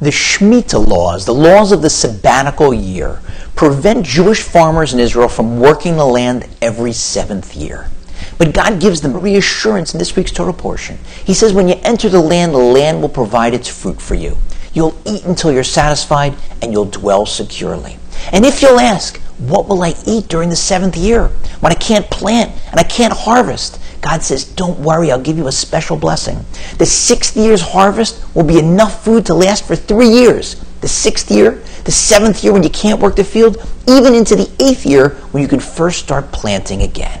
The Shemitah laws, the laws of the sabbatical year, prevent Jewish farmers in Israel from working the land every seventh year. But God gives them reassurance in this week's Torah portion. He says, When you enter the land, the land will provide its fruit for you. You'll eat until you're satisfied, and you'll dwell securely. And if you'll ask, What will I eat during the seventh year when I can't plant and I can't harvest? God says, Don't worry, I'll give you a special blessing. The sixth year's harvest will be enough food to last for three years. The sixth year, the seventh year when you can't work the field, even into the eighth year when you can first start planting again.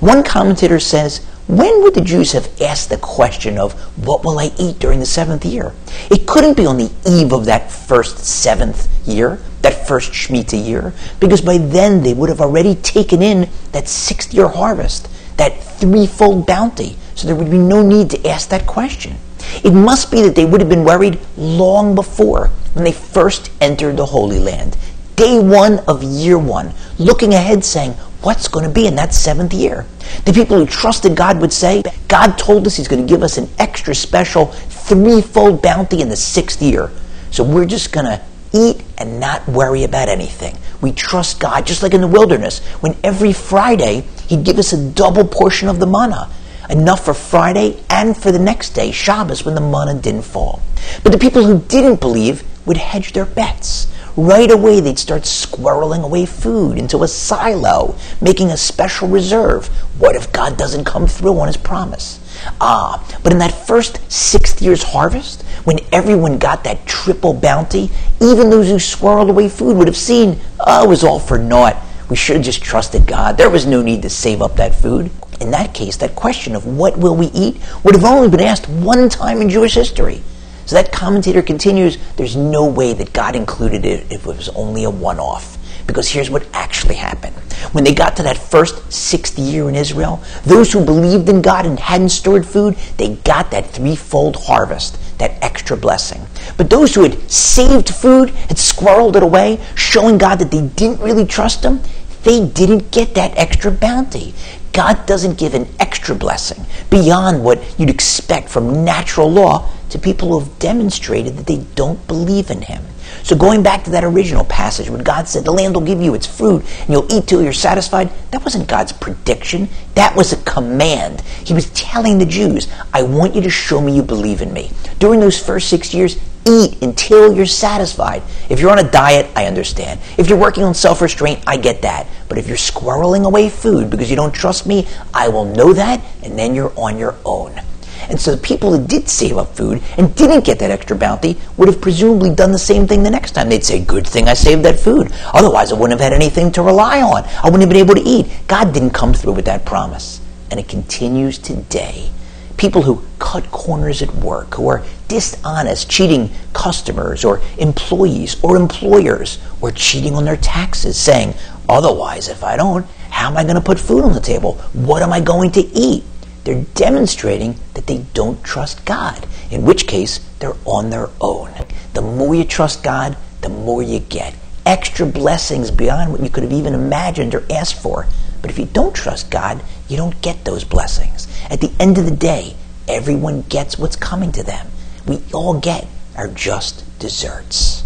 One commentator says, when would the Jews have asked the question of, What will I eat during the seventh year? It couldn't be on the eve of that first seventh year, that first Shemitah year, because by then they would have already taken in that sixth year harvest that threefold bounty. So there would be no need to ask that question. It must be that they would have been worried long before when they first entered the Holy Land. Day one of year one, looking ahead saying, What's going to be in that seventh year? The people who trusted God would say, God told us He's going to give us an extra special threefold bounty in the sixth year. So we're just going to eat and not worry about anything. We trust God, just like in the wilderness, when every Friday He'd give us a double portion of the manna, enough for Friday and for the next day, Shabbos, when the manna didn't fall. But the people who didn't believe would hedge their bets. Right away, they'd start squirreling away food into a silo, making a special reserve. What if God doesn't come through on his promise? Ah, but in that first sixth year's harvest, when everyone got that triple bounty, even those who squirreled away food would have seen, oh, it was all for naught. We should have just trusted God. There was no need to save up that food. In that case, that question of what will we eat would have only been asked one time in Jewish history. So that commentator continues, there's no way that God included it if it was only a one off. Because here's what actually happened. When they got to that first sixth year in Israel, those who believed in God and hadn't stored food, they got that threefold harvest, that extra blessing. But those who had saved food, had squirreled it away, showing God that they didn't really trust Him, they didn't get that extra bounty. God doesn't give an extra blessing beyond what you'd expect from natural law to people who have demonstrated that they don't believe in Him. So going back to that original passage when God said, the land will give you its fruit and you'll eat till you're satisfied, that wasn't God's prediction. That was a command. He was telling the Jews, I want you to show me you believe in me. During those first six years, eat until you're satisfied. If you're on a diet, I understand. If you're working on self restraint, I get that. But if you're squirreling away food because you don't trust me, I will know that, and then you're on your own. And so the people that did save up food and didn't get that extra bounty would have presumably done the same thing the next time. They'd say, Good thing I saved that food. Otherwise, I wouldn't have had anything to rely on. I wouldn't have been able to eat. God didn't come through with that promise. And it continues today people who cut corners at work, who are dishonest, cheating customers or employees or employers, or cheating on their taxes, saying, Otherwise, if I don't, how am I going to put food on the table? What am I going to eat? They're demonstrating that they don't trust God, in which case they're on their own. The more you trust God, the more you get. Extra blessings beyond what you could have even imagined or asked for. But if you don't trust God, you don't get those blessings. At the end of the day, everyone gets what's coming to them. We all get our just desserts.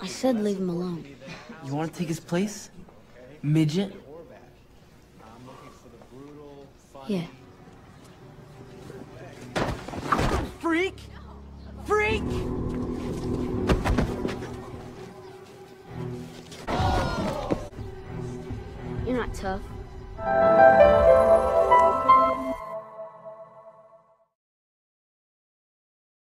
I said leave him alone. You want to take his place? Midget? Yeah. You're not tough.